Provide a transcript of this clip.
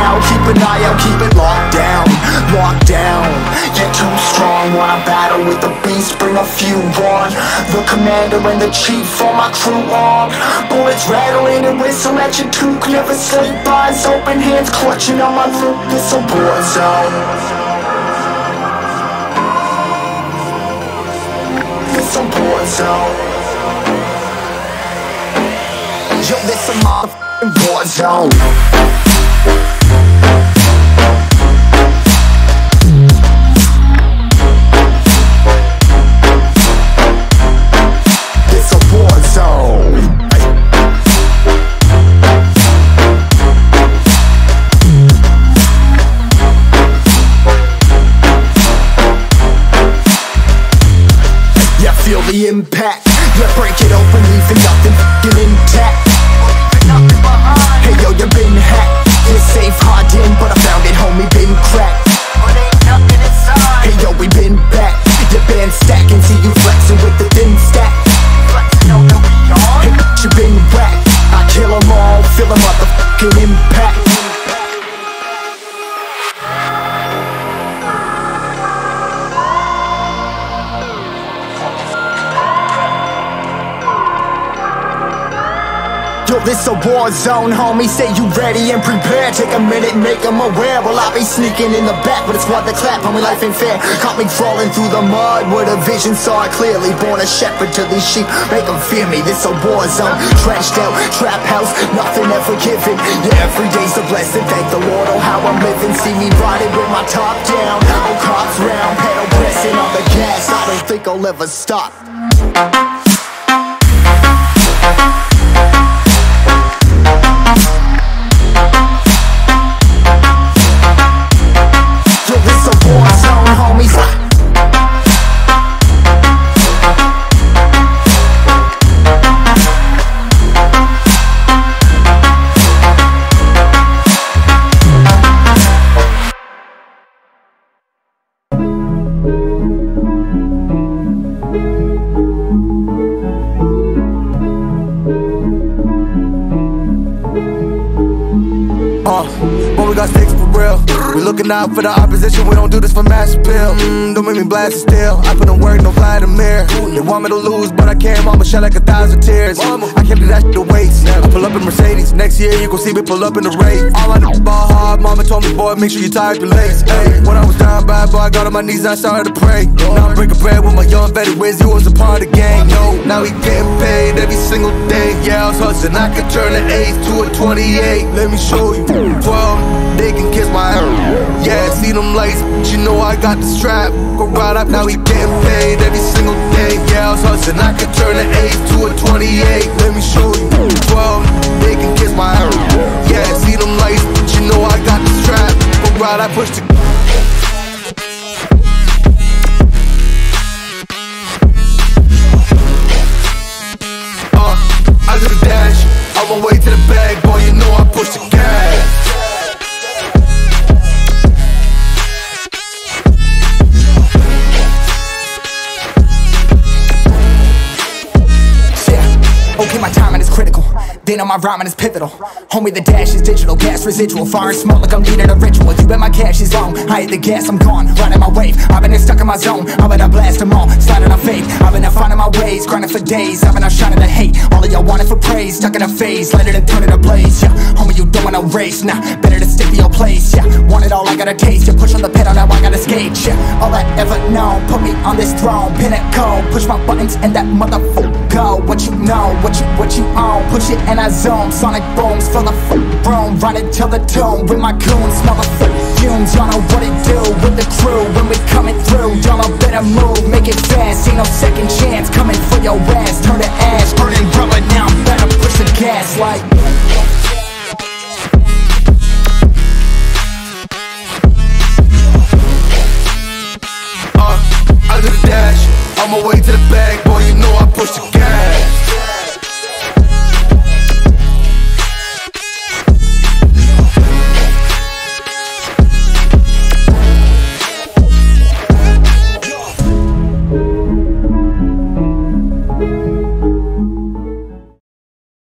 now, keep an eye out, keep it locked down Locked down, you're too strong When I battle with the beast, bring a few on. The commander and the chief For my crew on. Bullets rattling and whistle at your toque Never sleep, eyes open, hands clutching on my loop It's a war zone. A war zone. Yo, this a motherfucking war zone feel the impact. Yeah, break it open, leaving nothing f***ing intact. Hey yo, you been hacked. You're safe, hard but I found it, homie, been cracked. Yo, this a war zone, homie. Say you ready and prepared. Take a minute, make them aware. Well, I be sneaking in the back, but it's what the clap. Homie, life ain't fair. Caught me crawling through the mud with a vision, saw it clearly. Born a shepherd to these sheep, make them fear me. This a war zone, trashed out, trap house, nothing ever given. Yeah, every day's a blessing. Thank the Lord, oh how I'm living. See me riding with my top down. Oh, cops round, pedal pressing on the gas. I don't think I'll ever stop. Uh, but we got sticks for real. We looking out for the opposition, we don't do this for mass appeal. Mm, don't make me blast it still. I put in work, no Vladimir. They want me to lose, but I can't. Mama shed like a thousand tears. I can't do that shit to waste. I pull up in Mercedes. Next year, you gon' see me pull up in the race. All I know ball hard. Mama told me, boy, make sure you tie up your legs. Hey, when I was down bad, boy, I got on my knees and I started to pray. Now I'm breaking bread with my young vet who he was a part of the gang. No, now he getting paid every single day. Yeah, I was hustling. I could turn an 8 to a 28. Let me show you. See but you know I got the strap. Go right up, now he getting paid every single day. Yeah, I was hustling. I could turn an 8 to a 28. Let me show you. 12, they can kiss my ass. Yeah, see them lights, but you know I got the strap. Go right, I push the my rhyming is pivotal. Homie, the dash is digital, gas residual. Fire and smoke like I'm leading a ritual. You bet my cash is long. I hit the gas, I'm gone. Riding my wave. I've been stuck in my zone. I'm gonna blast them all. Sliding on faith. I've been there finding my ways. Grinding for days. I've been out shining the hate. All of y'all wanted for praise. Stuck in a phase. Let it and turn it ablaze. Yeah, homie, you don't wanna race. Nah, better to stick to your place. Yeah, want it all, I gotta taste. You push on the pedal, now I gotta skate. Yeah, all I ever known. Put me on this throne. Pinnacle. Push my buttons and that motherfucker go. What you know, what you, what you own. Push it and I zone Sonic booms for the room Run it till the tomb with my goons Smell the fumes, y'all know what it do With the crew when we coming through. Y'all better move, make it fast. Ain't no second chance, coming for your ass. Turn to ash, burning rubber Now I'm better push the gas like. Uh, I do the dash, on my way to the bag, boy, you know I push the gas.